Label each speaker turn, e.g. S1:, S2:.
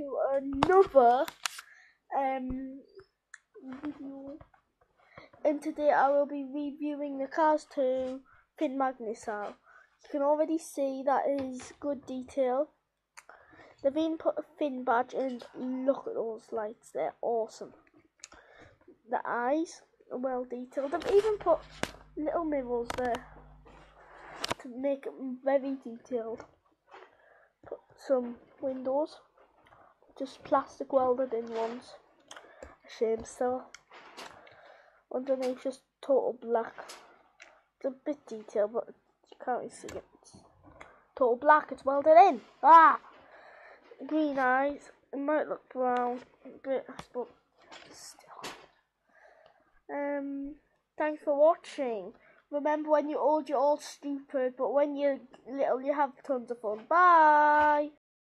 S1: to another um video. And today I will be reviewing the Cars 2 Finn McMissile. You can already see that is good detail. They've even put a Finn badge and look at those lights, they're awesome. The eyes are well detailed. They've even put little mirrors there to make it very detailed. Put some windows, just plastic welded in ones. A shame still. Underneath just total black. It's a bit detailed, but you can't really see it. It's total black, it's welded in. Ah! Green eyes. It might look brown, but, but still. Um, thanks for watching. Remember when you're old, you're all stupid, but when you're little, you have tons of fun. Bye!